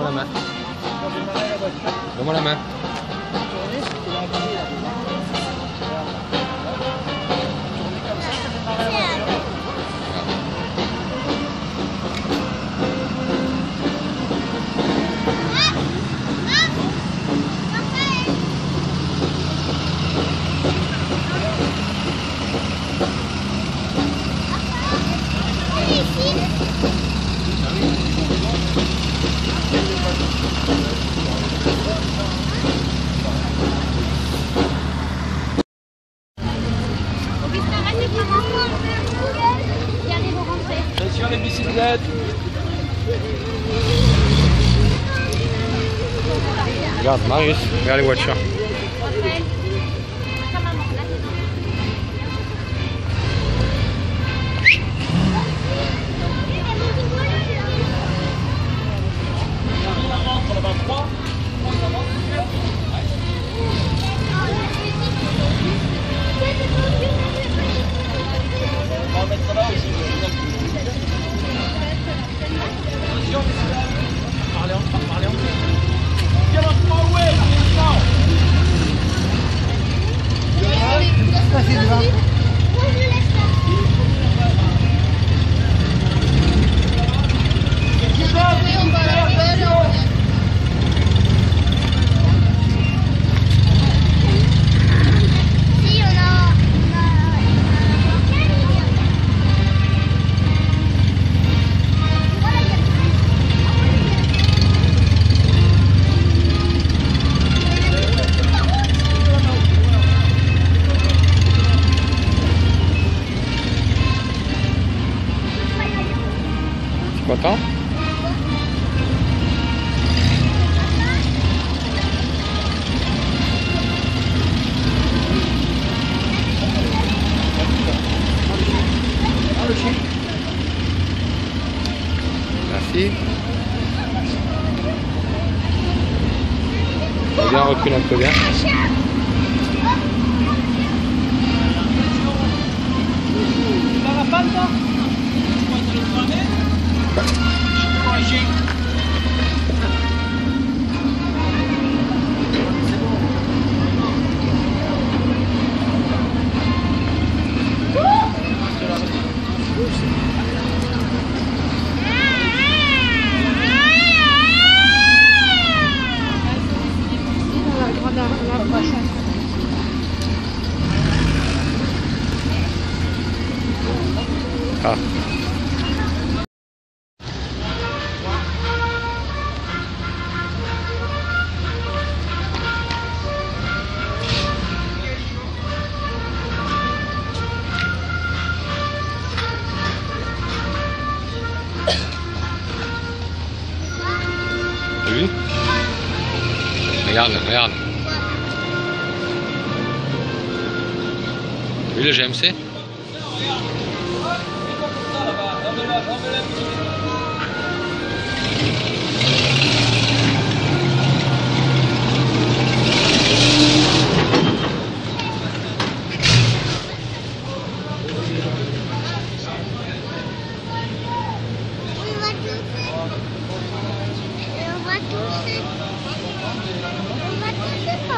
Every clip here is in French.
Donne-moi la main. Donne-moi la main. Attention les bicyclettes Regarde Marius, regarde les voitures. 吗？Content Merci. Bien, recule un peu bien. Ah. Regarde, regarde. Le GMC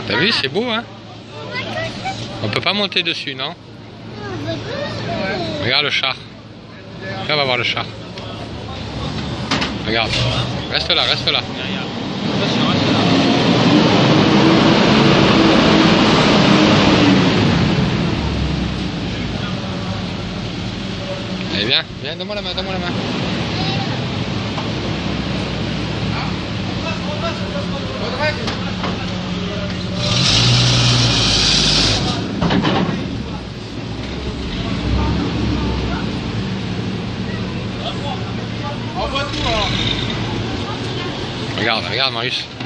T'as vu, c'est beau, hein On peut pas monter dessus, non Regarde le char. Viens, on va voir le char. Regarde. Reste là, reste là. Allez, viens, viens, donne-moi la main, donne-moi la main. Regarde, regarde Marius. Continue,